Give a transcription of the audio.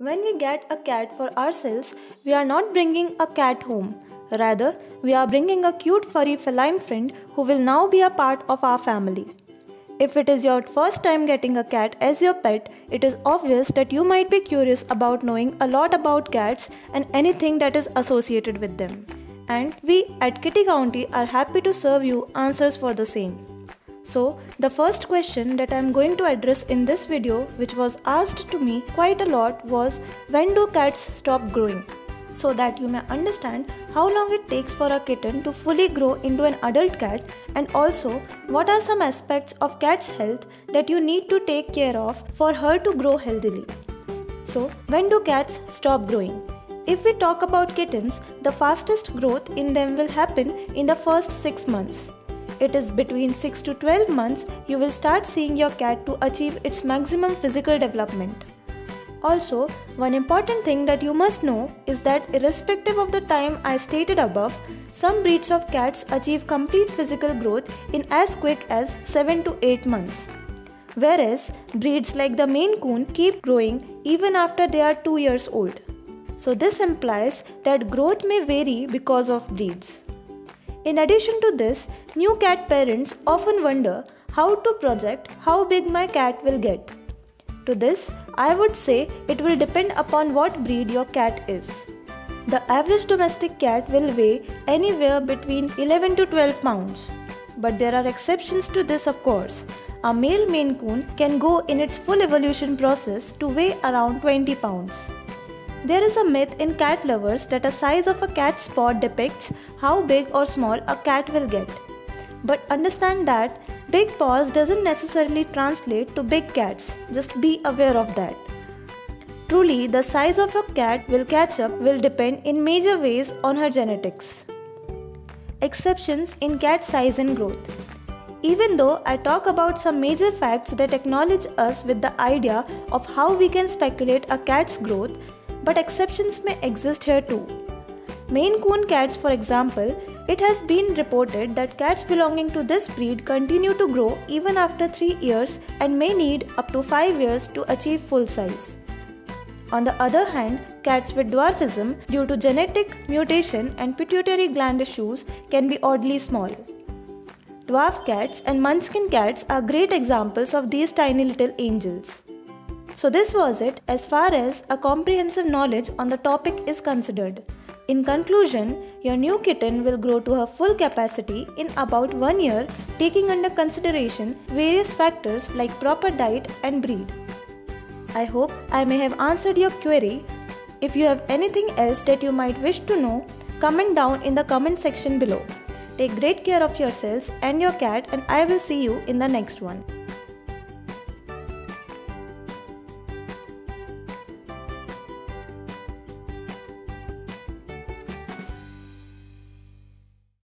When we get a cat for ourselves, we are not bringing a cat home. Rather, we are bringing a cute furry feline friend who will now be a part of our family. If it is your first time getting a cat as your pet, it is obvious that you might be curious about knowing a lot about cats and anything that is associated with them. And we at Kitty County are happy to serve you answers for the same. So, the first question that I am going to address in this video, which was asked to me quite a lot, was when do cats stop growing? So that you may understand how long it takes for a kitten to fully grow into an adult cat, and also what are some aspects of cat's health that you need to take care of for her to grow healthily. So, when do cats stop growing? If we talk about kittens, the fastest growth in them will happen in the first 6 months it is between 6 to 12 months you will start seeing your cat to achieve its maximum physical development. Also, one important thing that you must know is that irrespective of the time I stated above, some breeds of cats achieve complete physical growth in as quick as 7 to 8 months. Whereas breeds like the Maine Coon keep growing even after they are 2 years old. So this implies that growth may vary because of breeds. In addition to this, new cat parents often wonder how to project how big my cat will get. To this, I would say it will depend upon what breed your cat is. The average domestic cat will weigh anywhere between 11 to 12 pounds. But there are exceptions to this, of course. A male Maine Coon can go in its full evolution process to weigh around 20 pounds. There is a myth in cat lovers that a size of a cat's paw depicts how big or small a cat will get. But understand that big paws doesn't necessarily translate to big cats, just be aware of that. Truly, the size of a cat will catch up will depend in major ways on her genetics. Exceptions in cat size and growth. Even though I talk about some major facts that acknowledge us with the idea of how we can speculate a cat's growth, but exceptions may exist here too. Maine Coon cats, for example, it has been reported that cats belonging to this breed continue to grow even after 3 years and may need up to 5 years to achieve full size. On the other hand, cats with dwarfism due to genetic mutation and pituitary gland issues can be oddly small. Dwarf cats and munchkin cats are great examples of these tiny little angels. So this was it as far as a comprehensive knowledge on the topic is considered. In conclusion, your new kitten will grow to her full capacity in about one year, taking under consideration various factors like proper diet and breed. I hope I may have answered your query. If you have anything else that you might wish to know, comment down in the comment section below. Take great care of yourselves and your cat, and I will see you in the next one.